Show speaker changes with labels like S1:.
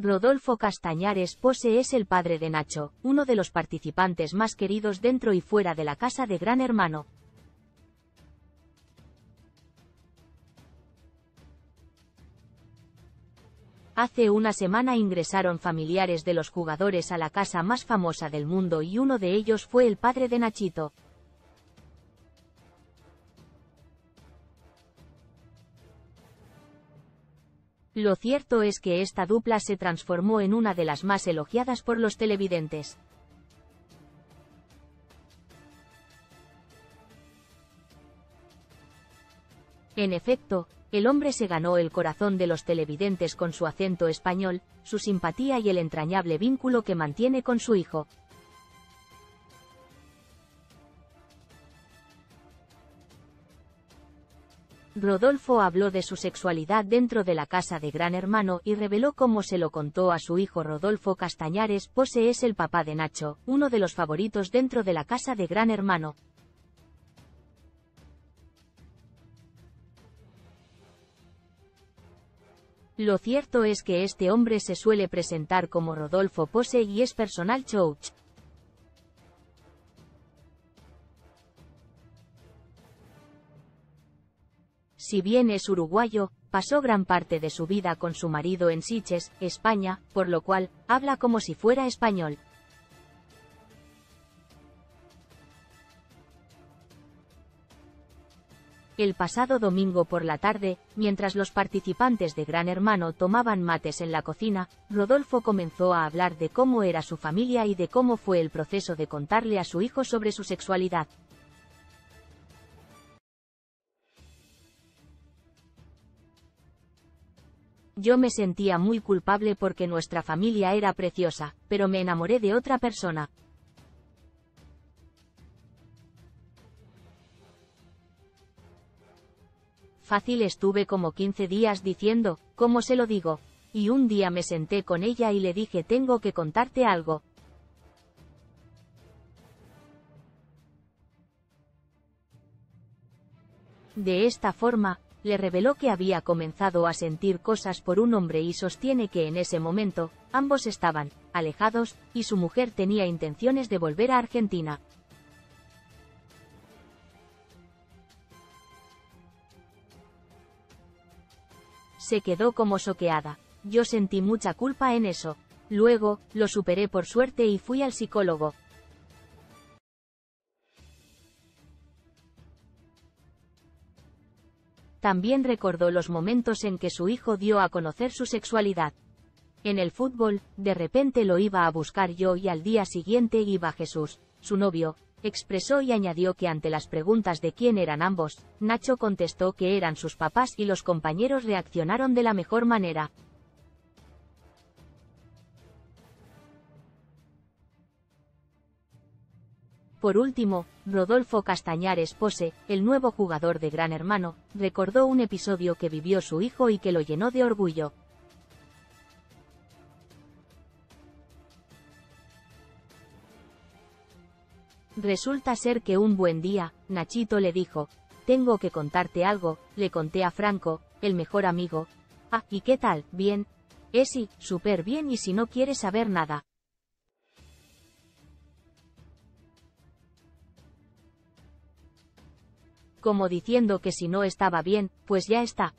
S1: Rodolfo Castañares Pose es el padre de Nacho, uno de los participantes más queridos dentro y fuera de la casa de Gran Hermano. Hace una semana ingresaron familiares de los jugadores a la casa más famosa del mundo y uno de ellos fue el padre de Nachito. Lo cierto es que esta dupla se transformó en una de las más elogiadas por los televidentes. En efecto, el hombre se ganó el corazón de los televidentes con su acento español, su simpatía y el entrañable vínculo que mantiene con su hijo. Rodolfo habló de su sexualidad dentro de la casa de Gran Hermano y reveló cómo se lo contó a su hijo Rodolfo Castañares Pose es el papá de Nacho, uno de los favoritos dentro de la casa de Gran Hermano. Lo cierto es que este hombre se suele presentar como Rodolfo Pose y es personal coach. Si bien es uruguayo, pasó gran parte de su vida con su marido en Siches, España, por lo cual, habla como si fuera español. El pasado domingo por la tarde, mientras los participantes de Gran Hermano tomaban mates en la cocina, Rodolfo comenzó a hablar de cómo era su familia y de cómo fue el proceso de contarle a su hijo sobre su sexualidad. Yo me sentía muy culpable porque nuestra familia era preciosa, pero me enamoré de otra persona. Fácil estuve como 15 días diciendo, ¿cómo se lo digo? Y un día me senté con ella y le dije tengo que contarte algo. De esta forma, le reveló que había comenzado a sentir cosas por un hombre y sostiene que en ese momento, ambos estaban alejados, y su mujer tenía intenciones de volver a Argentina. Se quedó como soqueada. Yo sentí mucha culpa en eso. Luego, lo superé por suerte y fui al psicólogo. También recordó los momentos en que su hijo dio a conocer su sexualidad. En el fútbol, de repente lo iba a buscar yo y al día siguiente iba Jesús, su novio, expresó y añadió que ante las preguntas de quién eran ambos, Nacho contestó que eran sus papás y los compañeros reaccionaron de la mejor manera. Por último, Rodolfo Castañares Pose, el nuevo jugador de Gran Hermano, recordó un episodio que vivió su hijo y que lo llenó de orgullo. Resulta ser que un buen día, Nachito le dijo, tengo que contarte algo, le conté a Franco, el mejor amigo. Ah, ¿y qué tal? Bien. Esi, súper bien y si no quieres saber nada, como diciendo que si no estaba bien, pues ya está,